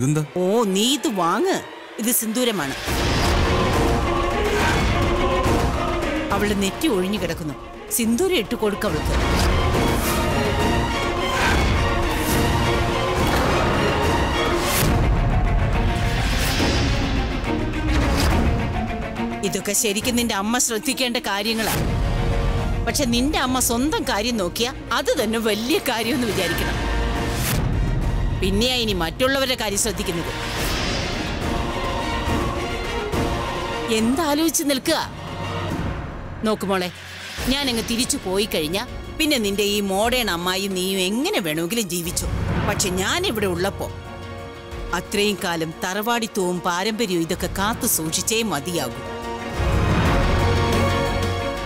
ഇതെന്താ? ഓ നീ ഇത് വാങ്ങ്. ഇത് സിന്ദൂരമാണ്. അവളുടെ നെറ്റി ഒഴിഞ്ഞു കിടക്കുന്നു. സിന്ദൂരം ഇട്ട് കൊടുക്ക അവൾക്ക്. ഇതൊക്കെ ശരിക്കും നിന്റെ അമ്മ ശ്രദ്ധിക്കേണ്ട കാര്യങ്ങളാണ് പക്ഷെ നിന്റെ അമ്മ സ്വന്തം കാര്യം നോക്കിയാ അത് തന്നെ വലിയ കാര്യമെന്ന് വിചാരിക്കണം. പിന്നെയാ ഇനി മറ്റുള്ളവരുടെ കാര്യം ശ്രദ്ധിക്കുന്നത്. എന്താലോചിച്ച് നിൽക്കുക? നോക്കുമോളെ ഞാൻ അങ്ങ് തിരിച്ചു പോയി കഴിഞ്ഞാ പിന്നെ നിന്റെ ഈ മോഡേൺ അമ്മായി നീയും എങ്ങനെ വേണമെങ്കിലും ജീവിച്ചു. പക്ഷെ ഞാൻ ഇവിടെ ഉള്ളപ്പോ അത്രയും കാലം തറവാടിത്വവും പാരമ്പര്യവും ഇതൊക്കെ കാത്തു സൂക്ഷിച്ചേ മതിയാകൂ.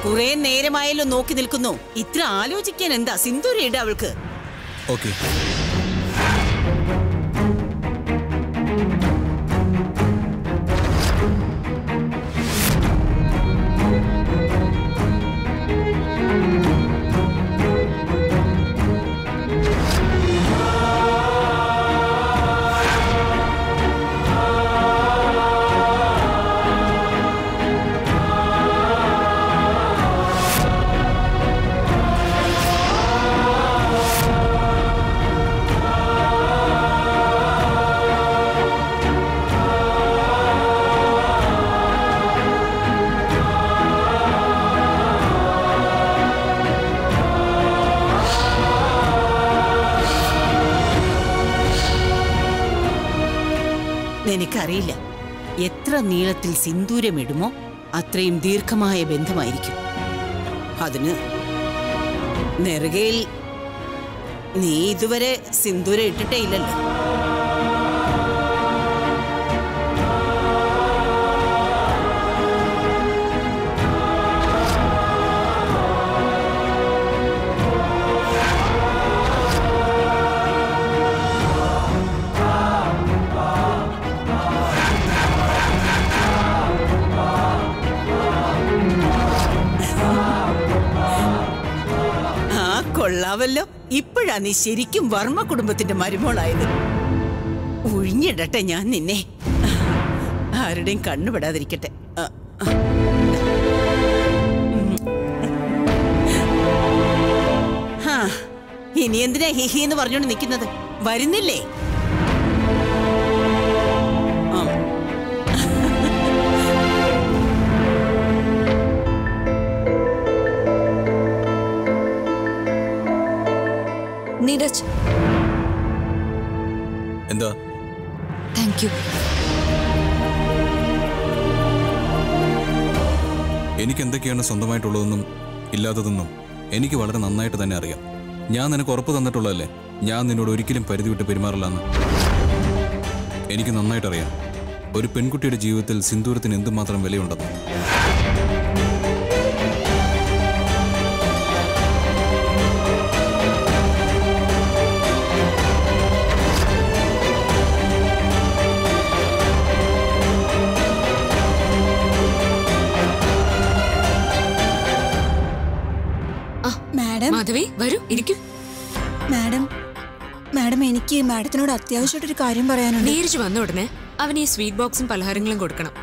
കുറെ നേരമായല്ലോ നോക്കി നിൽക്കുന്നു. ഇത്ര ആലോചിക്കാൻ എന്താ സിന്ദൂരയുടെ അവൾക്ക്? ഓക്കെ. എത്ര നീളത്തിൽ സിന്ദൂരമിടുമോ അത്രയും ദീർഘമായ ബന്ധമായിരിക്കും. അതിന് നെറുകയിൽ നീ ഇതുവരെ സിന്ദൂരം ഇട്ടിട്ടേ ഇല്ലല്ലോ. ഇപ്പോഴാ നീ ശരിക്കും വർമ്മ കുടുംബത്തിന്റെ മരുമോളായത്? ഒഴിഞ്ഞിടട്ടെ ഞാൻ നിന്നെ. ആരുടെയും കണ്ണുപെടാതിരിക്കട്ടെ ഇനി എന്തിനാ ഹിഹി എന്ന് പറഞ്ഞോണ്ട് നിൽക്കുന്നത് വരുന്നില്ലേ? എന്തൊക്കെയാണ് സ്വന്തമായിട്ടുള്ളതെന്നും ഇല്ലാത്തതെന്നും എനിക്ക് വളരെ നന്നായിട്ട് തന്നെ അറിയാം. ഞാൻ നിനക്ക് ഉറപ്പ് തന്നിട്ടുള്ളതല്ലേ? ഞാൻ നിന്നോട് ഒരിക്കലും പരിധി വിട്ട് പെരുമാറില്ലെന്ന് എനിക്ക് നന്നായിട്ടറിയാം. ഒരു പെൺകുട്ടിയുടെ ജീവിതത്തിൽ സിന്ദൂരത്തിന് എന്തുമാത്രം വിലയുണ്ടെന്ന്. മാധവി വരൂ ഇരിക്കും. മാഡം മാഡം എനിക്ക് മാഡത്തിനോട് അത്യാവശ്യമായിട്ടൊരു കാര്യം പറയാനുണ്ട്. നേരിച്ച് വന്ന ഉടനെ അവൻ ഈ സ്വീറ്റ് ബോക്സും പലഹാരങ്ങളും കൊടുക്കണം.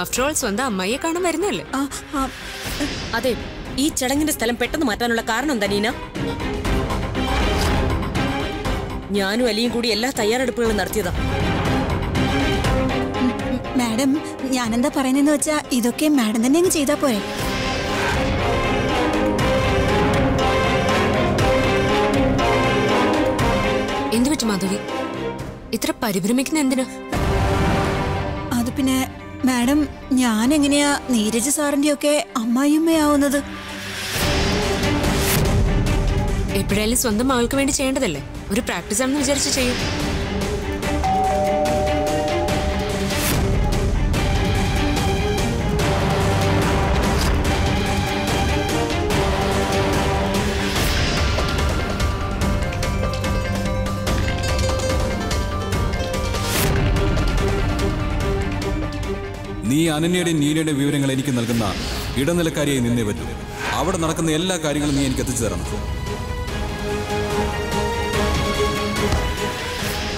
ആഫ്റ്റർ ഓൾ സ്വന്തം അമ്മയെ കാണാൻ വരുന്നല്ലേ അതെ ഈ ചടങ്ങിന്റെ സ്ഥലം പെട്ടെന്ന് മാറ്റാനുള്ള കാരണം എന്താ നീന? ഞാനും അലിയും കൂടി എല്ലാ തയ്യാറെടുപ്പുകളും നടത്തിയതാ. മാഡം ഞാനെന്താ പറയുന്നതെന്ന് വെച്ചാ ഇതൊക്കെ മാഡം തന്നെ അങ്ങ് ചെയ്താ പോരെ. മാധവി. ഇത്ര പരിഭ്രമിക്കുന്ന എന്തിനാ? അത് പിന്നെ മാഡം ഞാൻ എങ്ങനെയാ നീരജ് സാറിന്റെ ഒക്കെ അമ്മായിയമ്മയാവുന്നത്? എപ്പോഴായാലും സ്വന്തം മകൾക്ക് വേണ്ടി ചെയ്യേണ്ടതല്ലേ? ഒരു പ്രാക്ടീസ് ആണെന്ന് വിചാരിച്ച് ചെയ്യും. നീ അനന്യയുടെയും നീലയുടെയും വിവരങ്ങൾ എനിക്ക് നൽകുന്ന ഇടനിലക്കാരിയായി നിന്നേ പറ്റൂ. അവിടെ നടക്കുന്ന എല്ലാ കാര്യങ്ങളും നീ എനിക്ക് എത്തിച്ചു തരണം.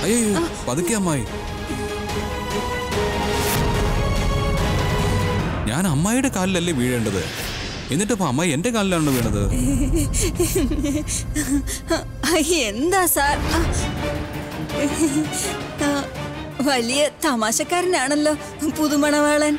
അയ്യോ പതുക്കെ അമ്മായി. ഞാൻ അമ്മായിയുടെ കാലിലല്ലേ വീഴേണ്ടത്? എന്നിട്ടിപ്പോ അമ്മായി എന്റെ കാലിലാണ് വീണത്? എന്താ സാർ? വലിയ തമാശക്കാരനാണല്ലോ പുതുമണവാളൻ.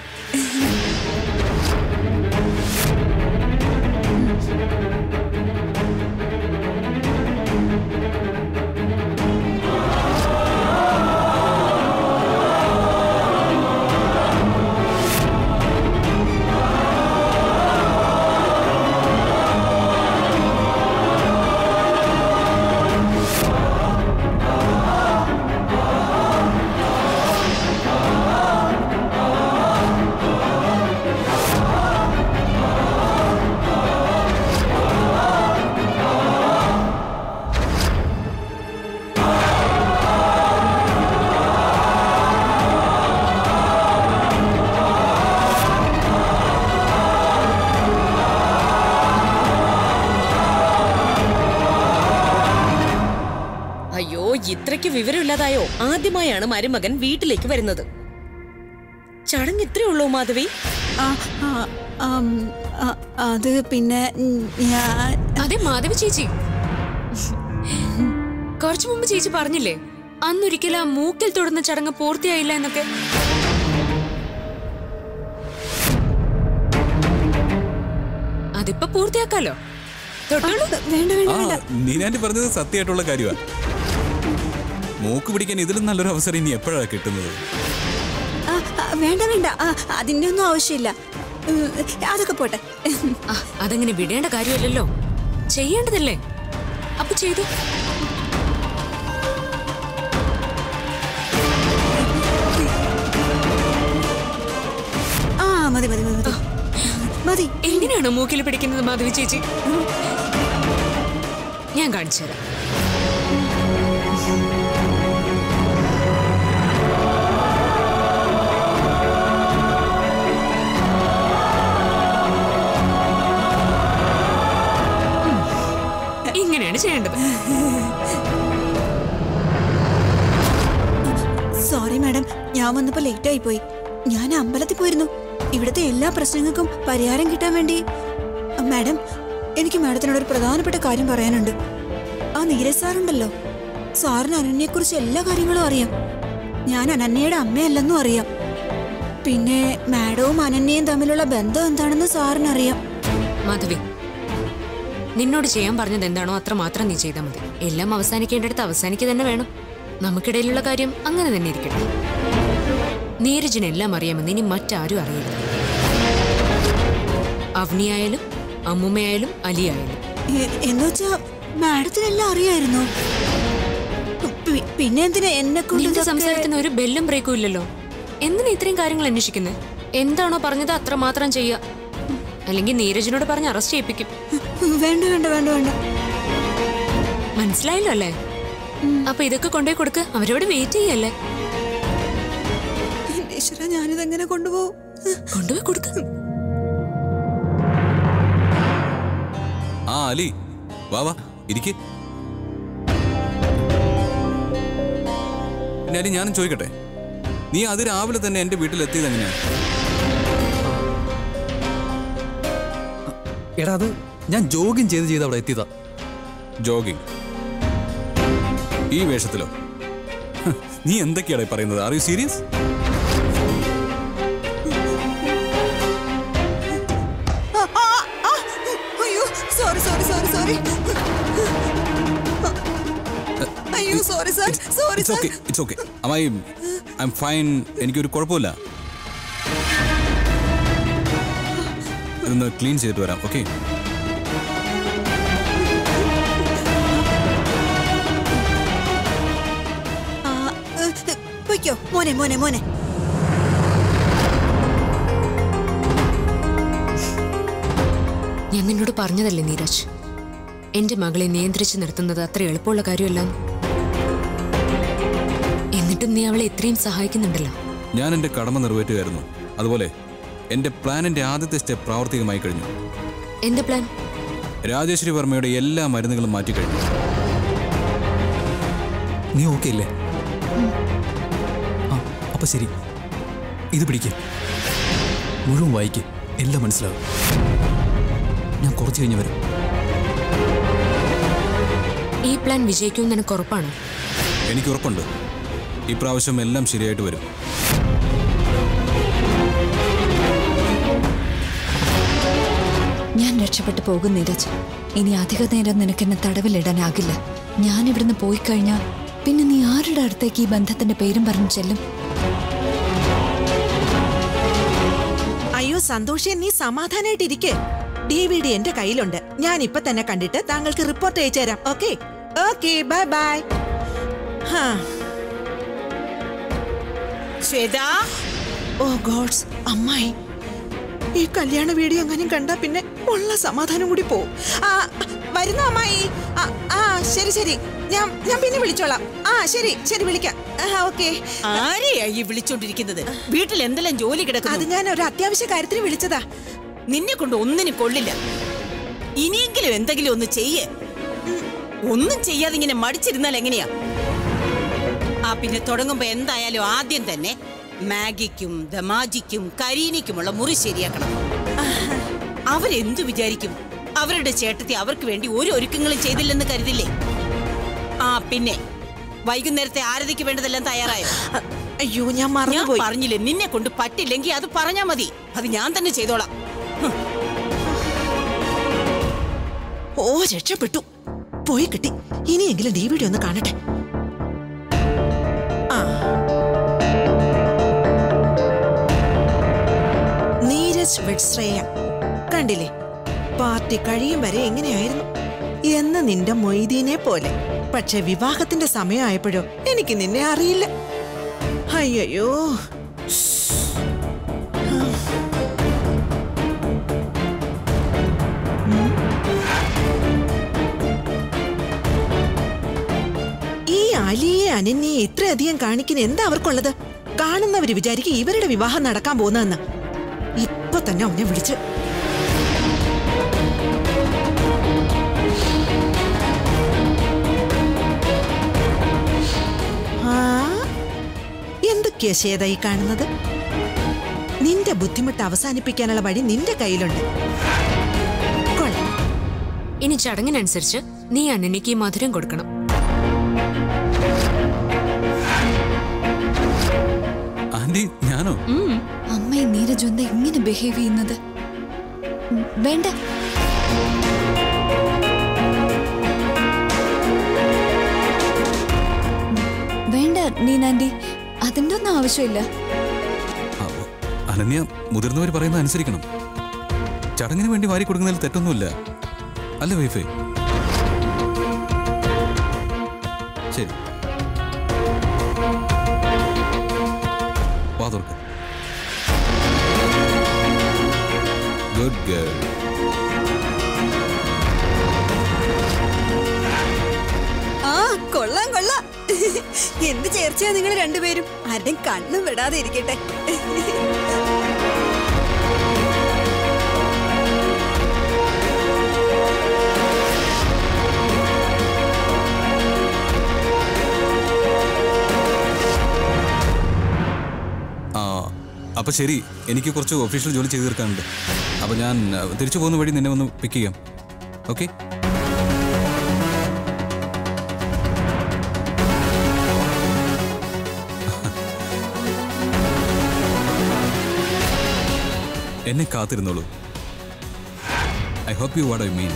വിവരമില്ലാതായോ ആദ്യമായാണ് മരുമകൻ വീട്ടിലേക്ക് വരുന്നത്. ചടങ്ങ് ഇത്രേ ഉള്ളൂ മാധവി. ആ, ആ, അത് പിന്നെ ഞാൻ അതെ മാധവി ചേച്ചി. കുറച്ചു മുമ്പ് ചേച്ചി പറഞ്ഞില്ലേ അന്നൊരിക്കലും ആ മൂക്കിൽ തൊടുന്ന ചടങ്ങ് പൂർത്തിയായില്ല എന്നൊക്കെ. അതിപ്പോ പൂർത്തിയാക്കാലോ? വേണ്ട വേണ്ട നീ വേണ്ട. നീനാന്റി പറഞ്ഞത് സത്യമായിട്ടുള്ള കാര്യമാണ് മൂക്ക് പിടിക്കാൻ ഇതിലും നല്ലൊരു അവസരം ഇനി എപ്പോഴാണ് കിട്ടുന്നത്? വേണ്ട വേണ്ട. അതിന്റെ ഒന്നും ആവശ്യമില്ല. അതൊക്കെ പോട്ടെ. അതങ്ങനെ വിടേണ്ട കാര്യമല്ലല്ലോ. ചെയ്യേണ്ടതല്ലേ? അപ്പൊ ചെയ്തു. ആ മതി മതി മതി. മതി. എങ്ങനെയാണ് മൂക്കിൽ പിടിക്കുന്നത് മാധവി ചേച്ചി? ഞാൻ കാണിച്ചു തരാം. ഞാൻ വന്നപ്പോ ലേറ്റ് ആയി പോയി ഞാൻ അമ്പലത്തിൽ പോയിരുന്നു. ഇവിടുത്തെ എല്ലാ പ്രശ്നങ്ങൾക്കും പരിഹാരം കിട്ടാൻ വേണ്ടി. മാഡം എനിക്ക് മാഡത്തിനോട് ഒരു പ്രധാനപ്പെട്ട കാര്യം പറയാനുണ്ട്. ആ നീരജ് സാറുണ്ടല്ലോ. സാറിന് അനന്യയെക്കുറിച്ച് എല്ലാ കാര്യങ്ങളും അറിയാം. ഞാൻ അനന്യയുടെ അമ്മയല്ലെന്നും അറിയാം. പിന്നെ മാഡവും അനന്യയും തമ്മിലുള്ള ബന്ധം എന്താണെന്ന് സാറിനറിയാം. മാധവി നിന്നോട് ചെയ്യാൻ പറഞ്ഞത് എന്താണോ അത്ര മാത്രം നീ ചെയ്താൽ മതി. എല്ലാം അവസാനിക്കേണ്ടടുത്ത് അവസാനിക്കുക തന്നെ വേണം. നമുക്കിടയിലുള്ള കാര്യം അങ്ങനെ തന്നെ ഇരിക്കട്ടെ. നീരജിന് എല്ലാം അറിയാമെന്ന് ഇനി മറ്റാരും അറിയില്ല അവനിയായാലും അമ്മുമ്മയായാലും അലിയായാലും. എന്നുവെച്ചാ മാഡത്തിനെല്ലാം അറിയായിരുന്നു. പിന്നെ എന്തിനാ എന്നെ കൊണ്ട് സംസാരത്തിന് ഒരു ബെല്ലും ബ്രേക്കും ഇല്ലല്ലോ. എന്തിനാ ഇത്രയും കാര്യങ്ങൾ അന്വേഷിക്കുന്നത് എന്താണോ പറഞ്ഞത് അത്ര മാത്രം ചെയ്യുക അല്ലെങ്കിൽ നീരജിനോട് പറഞ്ഞ് അറസ്റ്റ് ചെയ്യിപ്പിക്കും. വേണ്ട വേണ്ട വേണ്ട വേണ്ട. മനസ്സിലായല്ലോ അല്ലേ? അപ്പൊ ഇതൊക്കെ കൊണ്ടുപോയി കൊടുക്ക്. അവരോട് വെയിറ്റ് ചെയ്യല്ലേ? ഞാനിതെങ്ങനെ കൊണ്ടുപോകും? കൊണ്ടുപോയി കൊടുക്ക. ആ അലി വാ വാ ഇരിക്ക്. പിന്നെ അലി ഞാനും ചോദിക്കട്ടെ? നീ അത് രാവിലെ തന്നെ എന്റെ വീട്ടിലെത്തിയത് എങ്ങനെയാണ് എടാ അത് ഞാൻ ജോഗിങ് ചെയ്ത് ചെയ്ത് അവിടെ എത്തിയതാ. ജോഗിങ്? ഈ വേഷത്തിലോ? നീ എന്തൊക്കെയാണ് പറയുന്നത്? Are you serious sorry it's okay it's okay അമ്മായി ഐ എം ഫൈൻ എനിക്കൊരു കുഴപ്പമില്ല. ഇതൊന്ന് ക്ലീൻ ചെയ്തിട്ട് വരാം ഓക്കെ പൊയ്ക്കോ. മോനെ മോനെ മോനെ. ഞാൻ നിന്നോട് പറഞ്ഞതല്ലേ നീരാജ്? എന്റെ മകളെ നിയന്ത്രിച്ച് നിർത്തുന്നത് അത്ര എളുപ്പമുള്ള കാര്യമല്ല. എന്നിട്ടും നീ അവളെ എത്രയും സഹായിക്കുന്നുണ്ടല്ലോ. ഞാൻ എന്റെ കടമ നിറവേറ്റുകയായിരുന്നു. അതുപോലെ എന്റെ പ്ലാനിന്റെ ആദ്യത്തെ സ്റ്റെപ്പ് പ്രാവർത്തികമായി കഴിഞ്ഞു. എന്റെ പ്ലാൻ? രാജേശ്വരി വർമ്മയുടെ എല്ലാ മരുന്നുകളും മാറ്റിക്കഴിഞ്ഞു നീ ഓക്കെ ഇല്ലേ? ആ അപ്പൊ ശരി. ഇത് പിടിക്കുക മുഴുവൻ വായിക്ക്. എല്ലാം മനസ്സിലാവും. ഞാൻ കുറച്ച് കഴിഞ്ഞ് വരും. ഈ പ്ലാൻ വിജയിക്കുമെന്ന് എനിക്ക് ഉറപ്പാണ്? എനിക്ക് ഉറപ്പുണ്ട്. ഇപ്രാവശ്യം എല്ലാം ശരിയായിട്ട് വരും. ഞാൻ രക്ഷപ്പെട്ടു പോകും നീരജ്. ഇനി അധിക നേരം നിനക്ക് എന്നെ തടവിലിടാനാകില്ല. ഞാൻ ഇവിടുന്ന് പോയി കഴിഞ്ഞാൽ പിന്നെ നീ ആരുടെ അടുത്തേക്ക് ഈ ബന്ധത്തിന്റെ പേരും പറഞ്ഞു ചെല്ലും? അയ്യോ സന്തോഷേ നീ സമാധാനായിട്ടിരിക്കെ. ഡി വി ഡി എന്റെ കയ്യിലുണ്ട്. ഞാൻ ഇപ്പൊ തന്നെ കണ്ടിട്ട് താങ്കൾക്ക് റിപ്പോർട്ട് അയച്ചു തരാം ഓക്കെ? Okay bye bye. ഹാ. ശ്വേത. ഓ ഗോഡ്സ് അമ്മായി. ഈ കല്യാണ വീഡിയോ എങ്ങനെയും കണ്ടാ പിന്നെ ഉള്ള സമാധാനം കൂടി പോവും. ആ വരുന്ന അമ്മായി? ആ, ശരി ശരി. ഞാൻ ഞാൻ പിന്നെ വിളിച്ചോളാം. ആ ശരി ശരി വിളിക്കാം. ഓക്കെ. ആരെയാ ഈ വിളിച്ചോണ്ടിരിക്കുന്നത്? വീട്ടിൽ എന്തെല്ലാം ജോലി കിടക്കും അത് ഞാൻ ഒരു അത്യാവശ്യ കാര്യത്തിന് വിളിച്ചതാ. നിന്നെ കൊണ്ട് ഒന്നിനും കൊള്ളില്ല. ഇനിയെങ്കിലും എന്തെങ്കിലും ഒന്ന് ചെയ്യേ. ഒന്നും ചെയ്യാതെ ഇങ്ങനെ മടിച്ചിരുന്നാൽ എങ്ങനെയാ? ആ പിന്നെ തുടങ്ങുമ്പോ എന്തായാലും ആദ്യം തന്നെ മാഗിക്കും ദമാജിക്കും കരീനിക്കുമുള്ള മുറി ശരിയാക്കണം. അവരെന്തു വിചാരിക്കും? അവരുടെ ചേട്ടത്തി അവർക്ക് വേണ്ടി ഒരു ഒരുക്കങ്ങളും ചെയ്തില്ലെന്ന് കരുതില്ലേ? ആ പിന്നെ വൈകുന്നേരത്തെ ആരതിക്ക് വേണ്ടതെല്ലാം തയ്യാറായോ? അയ്യോ ഞാൻ ഞാൻ പറഞ്ഞില്ലേ നിന്നെ കൊണ്ട് പറ്റില്ലെങ്കിൽ അത് പറഞ്ഞാ മതി. അത് ഞാൻ തന്നെ ചെയ്തോളാം. ഓ രക്ഷപ്പെട്ടു. പോയി കിട്ടി. ഇനിയെങ്കിലും ഡി വീഡിയോ ഒന്ന് കാണട്ടെ. വിഡ്ശ്രേയ കണ്ടില്ലേ? പാർട്ടി കഴിയും വരെ എങ്ങനെയായിരുന്നു? എന്ന് നിന്റെ മൊയ്തീനെ പോലെ. പക്ഷെ വിവാഹത്തിന്റെ സമയമായപ്പോഴോ എനിക്ക് നിന്നെ അറിയില്ല. അയ്യോ ഈ അലിയെ അനന്യെ ഇത്രയധികം കാണിക്കുന്ന എന്താ അവർക്കുള്ളത്? കാണുന്നവര് വിചാരിക്കും ഇവരുടെ വിവാഹം നടക്കാൻ പോകുന്നതെന്ന്. തന്നെ അവനെ വിളിച്ച്. എന്തൊക്കെയാ ശേതായി കാണുന്നത്? നിന്റെ ബുദ്ധിമുട്ട് അവസാനിപ്പിക്കാനുള്ള വഴി നിന്റെ കയ്യിലുണ്ട്. കൊള്ളാം. ഇനി ചടങ്ങിനനുസരിച്ച് നീ അന്നനയ്ക്ക് മധുരം കൊടുക്കണം. ആന്റി ഞാനോ? അമ്മയും നീരജ് എന്താ ഇങ്ങനെ ബിഹേവ് ചെയ്യുന്നത്? വേണ്ട. വേണ്ട നീനാന്റി അതിന്റെ ഒന്നും ആവശ്യമില്ല അനന്യ മുതിർന്നവർ പറയുന്നത് അനുസരിക്കണം. ചടങ്ങിന് വേണ്ടി വാരി കൊടുക്കുന്നതിൽ തെറ്റൊന്നുമില്ല. അല്ലേ വൈഫേ? ശരി. വാ ഗുഡ് ഗേൾ ആ കൊള്ളാം കൊള്ളാം. എന്ത് ചേർച്ചയാ നിങ്ങൾ രണ്ടുപേരും? ആരുടെയും കണ്ണും വിടാതെ ഇരിക്കട്ടെ. അപ്പൊ ശരി എനിക്ക് കുറച്ച് ഒഫീഷ്യൽ ജോലി ചെയ്തു തീർക്കാനുണ്ട്. അപ്പൊ ഞാൻ തിരിച്ചു പോകുന്ന വഴി നിന്നെ ഒന്ന് പിക്ക് ചെയ്യാം. ഓക്കെ എന്നെ കാത്തിരുന്നോളൂ. I hope you what I mean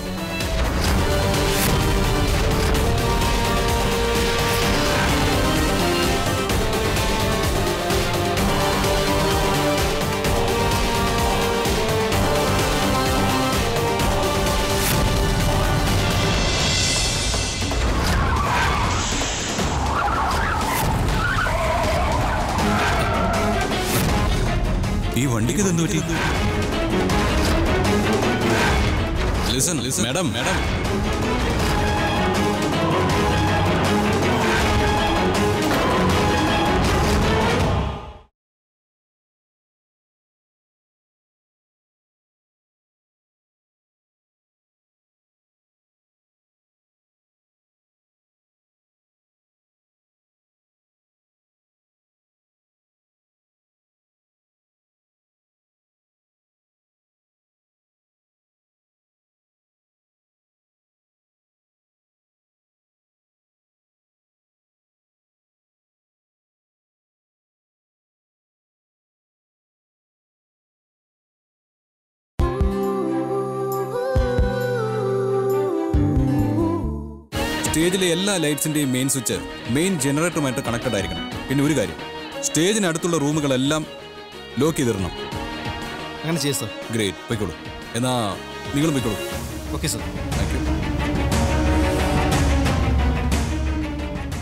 വണ്ടിക്ക് തന്നു പറ്റി? ലിസൺ ലിസൺ മാഡം മാഡം സ്റ്റേജിലെ എല്ലാ ലൈറ്റ്സിന്റെയും മെയിൻ സ്വിച്ച് മെയിൻ ജനറേറ്ററുമായിട്ട് കണക്റ്റഡ് ആയിരിക്കണം. പിന്നെ ഒരു കാര്യം സ്റ്റേജിനടുത്തുള്ള റൂമുകളെല്ലാം ലോക്ക് ചെയ്തിടണം. അങ്ങനെ ചെയ്യാം സർ ഗ്രേറ്റ് പോയിക്കോളൂ. എന്നാ നിങ്ങളും പോയിക്കോളൂ. ഓക്കെ സർ താങ്ക് യു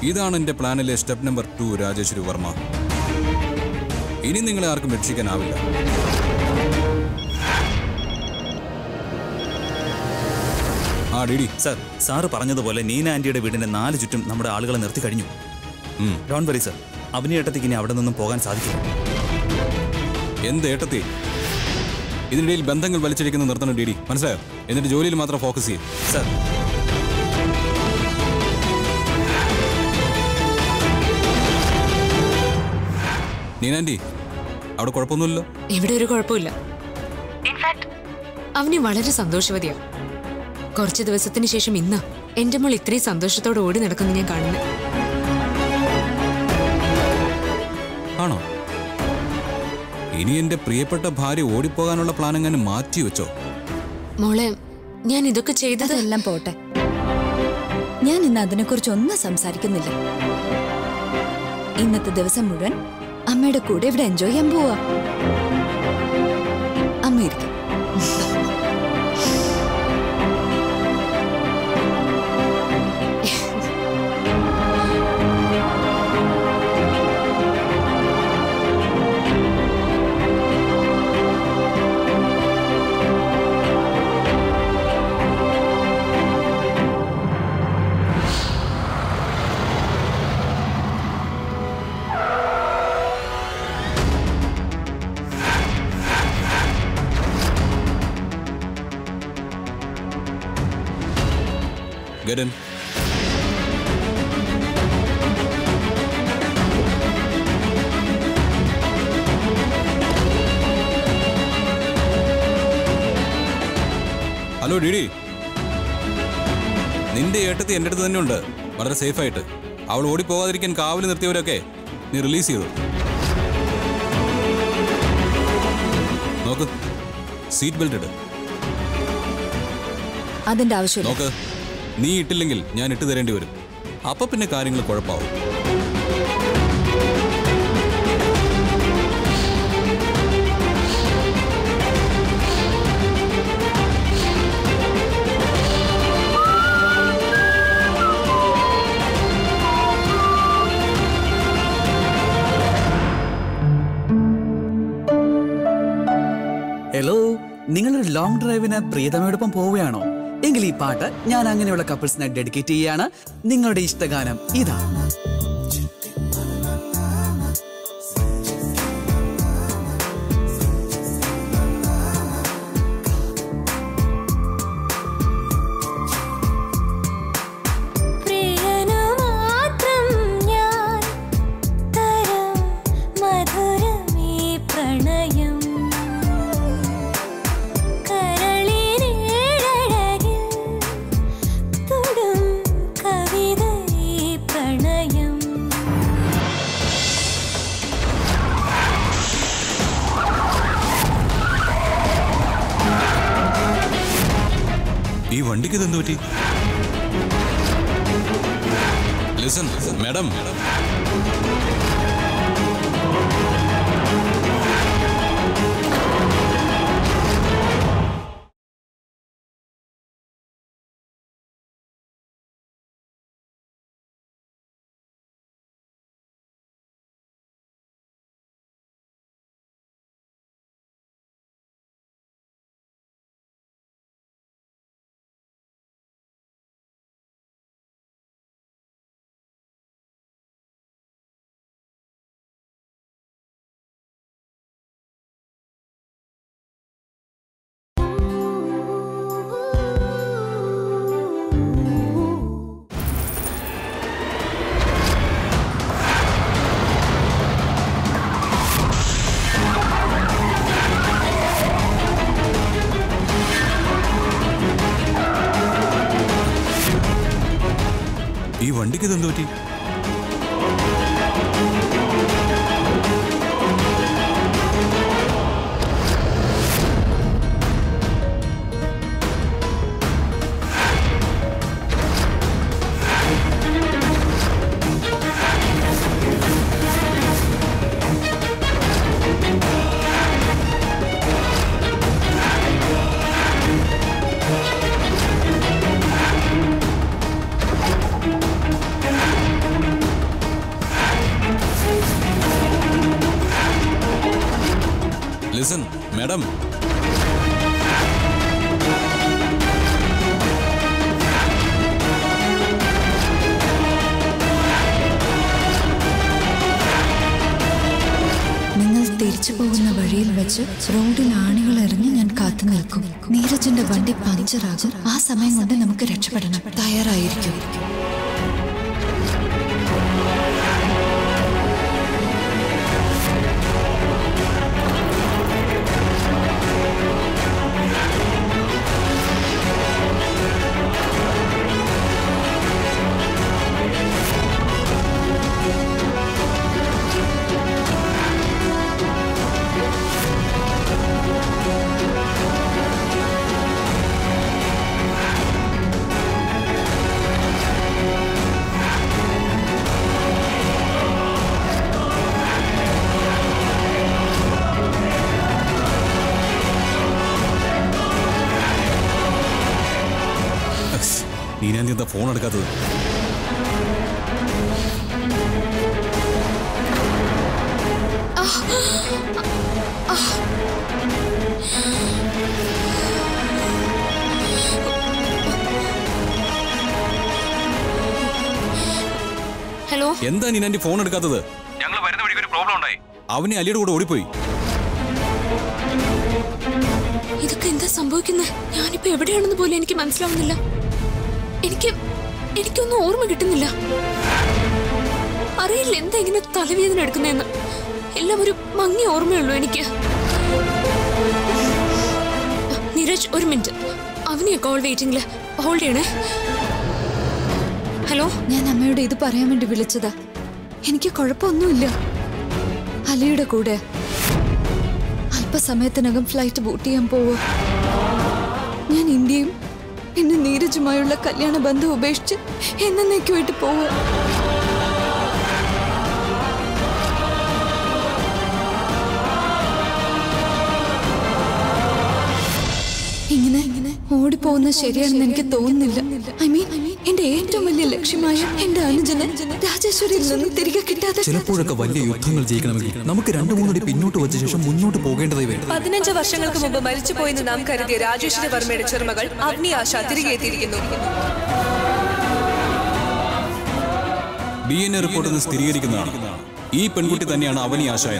ഇതാണ് എന്റെ പ്ലാനിലെ step number two Rajeshwari Varma. ഇനി നിങ്ങളെ ആർക്കും രക്ഷിക്കാനാവില്ല. ആ ഡിഡി സർ സാറ് പറഞ്ഞതുപോലെ നീന ആന്റിയുടെ വീടിന്റെ നാല് ചുറ്റും നമ്മുടെ ആളുകളെ നിർത്തി കഴിഞ്ഞു. Don't worry sir. അഭിനയേട്ടത്തേക്ക് ഇനി അവിടെ നിന്നും പോകാൻ സാധിക്കും എന്ത് ഏട്ടത്തി? ഇതിനിടയിൽ ബന്ധങ്ങൾ വലിച്ചടിക്കുന്ന നിർത്തണം ഡിഡി. മനസ്സിലായോ? എന്നിട്ട് ജോലിയിൽ മാത്രം ഫോക്കസ് ചെയ്യും. സർ. നീനാന്റി അവിടെ കുഴപ്പമൊന്നുമില്ലല്ലോ? ഇവിടെ ഒരു കുഴപ്പമില്ല. അവന് വളരെ സന്തോഷവതിയാ. കുറച്ച് ദിവസത്തിന് ശേഷം ഇന്ന് എന്റെ മോൾ ഇത്രയും സന്തോഷത്തോടെ ഓടി നടക്കുന്നു ഞാൻ കാണുന്നു. ആണോ? ഇനി എന്റെ പ്രിയപ്പെട്ട ഭാര്യ ഓടിപ്പോകാനുള്ള പ്ലാൻ എങ്ങനെ മാറ്റി വെച്ചോ? മോളെ ഞാൻ ഇതൊക്കെ ചെയ്തതെല്ലാം പോട്ടെ. ഞാൻ ഇന്ന് അതിനെക്കുറിച്ച് ഒന്നും സംസാരിക്കുന്നില്ല. ഇന്നത്തെ ദിവസം മുഴുവൻ അമ്മയുടെ കൂടെ ഇവിടെ എൻജോയ് ചെയ്യാൻ പോവാ. എന്റെ അടുത്ത് തന്നെ ഉണ്ട് വളരെ സേഫായിട്ട്. അവൾ ഓടിപ്പോകാതിരിക്കാൻ കാവൽ നിർത്തിയവരൊക്കെ നീ റിലീസ് ചെയ്തു? നോക്ക്. സീറ്റ് ബെൽറ്റ് ഇട്. അതിന്റെ ആവശ്യം നോക്ക്. നീ ഇട്ടില്ലെങ്കിൽ ഞാൻ ഇട്ട് തരേണ്ടി വരും. അപ്പൊ പിന്നെ കാര്യങ്ങൾ കുഴപ്പമാവും ഡ്രൈവിന് പ്രിയതമയോടൊപ്പം പോവുകയാണോ? എങ്കിൽ ഈ പാട്ട് ഞാൻ അങ്ങനെയുള്ള കപ്പിൾസിനെ ഡെഡിക്കേറ്റ് ചെയ്യാണ്. നിങ്ങളുടെ ഇഷ്ടഗാനം ഇതാണ് ഇതെന്ത് പറ്റി? ലിസൺ മാഡം തിരിച്ചു പോകുന്ന വഴിയിൽ വെച്ച് റോഡിൽ ആണികൾ എറിഞ്ഞ് ഞാൻ കാത്തു നിൽക്കും. നീരജിന്റെ വണ്ടി പഞ്ചറാകും. ആ സമയം കൊണ്ട് നമുക്ക് രക്ഷപ്പെടണം. തയ്യാറായിരിക്കും. നീനാന്തി എന്താ എടുക്കാത്തത്. ഹലോ? എന്താ നീ എന്റെ ഫോൺ എടുക്കാത്തത്? ഞങ്ങൾ വരുന്ന വഴിക്ക് ഒരു പ്രോബ്ലം ഉണ്ടായി. അവനെ അലിയുടെ കൂടെ ഓടിപ്പോയി. ഇതൊക്കെ എന്താ സംഭവിക്കുന്നത് ഞാനിപ്പോ എവിടെയാണെന്ന് പോലും എനിക്ക് മനസ്സിലാവുന്നില്ല. എനിക്ക് എനിക്കൊന്നും ഓർമ്മ കിട്ടുന്നില്ല. അറിയില്ല എന്താ ഇങ്ങനെ തലവേദന എടുക്കുന്നതെന്ന്. എല്ലാം ഒരു മങ്ങിയ ഓർമ്മയുള്ളൂ എനിക്ക്. നീരജ് ഒരു മിനിറ്റ്. അവനെ കോൾ വെയിറ്റിംഗിൽ ഹോൾഡ് ചെയ്യണേ. ഹലോ? ഞാൻ അമ്മയോട് ഇത് പറയാൻ വേണ്ടി വിളിച്ചതാ. എനിക്ക് കുഴപ്പമൊന്നുമില്ല. അലിയുടെ കൂടെ. അല്പസമയത്തിനകം ഫ്ലൈറ്റ് ബൂട്ട് ചെയ്യാൻ പോവുക. ഞാൻ ഇന്ത്യയും പിന്നെ നീരജുമായുള്ള കല്യാണ ബന്ധം ഉപേക്ഷിച്ച് എന്നേക്കുമായിട്ട് പോവുക. ഇങ്ങനെ ഓടിപ്പോകുന്നത് ശരിയാണെന്ന് എനിക്ക് തോന്നുന്നില്ല. ഐ മീൻ എന്റെ ഏറ്റവും വലിയ ലക്ഷ്യമായ എന്റെ അനുജന രാജേശ്വരിയിൽ നിന്ന് തിരികെ കിട്ടാതെ ചിലപ്പോഴൊക്കെ വലിയ യുദ്ധങ്ങൾ ജയിക്കണമെങ്കിൽ നമുക്ക് രണ്ടു മൂന്നടി പിന്നോട്ട് വെച്ച ശേഷം മുന്നോട്ട് പോകേണ്ടത് വേണം പതിനഞ്ച് വർഷങ്ങൾക്ക് മുമ്പ് മരിച്ചുപോയെന്ന് നാം കരുതിയ രാജേശ്വരി വർമ്മയുടെ ചെറുമകൾ അഗ്നി ആശ തിരികെ എത്തിയിരിക്കുന്നു. ഡി എൻ എ റിപ്പോർട്ടിൽ നിന്ന് സ്ഥിരീകരിക്കുന്നതാണ്. ഈ പെൺകുട്ടി തന്നെയാണ് അവനി ആശായ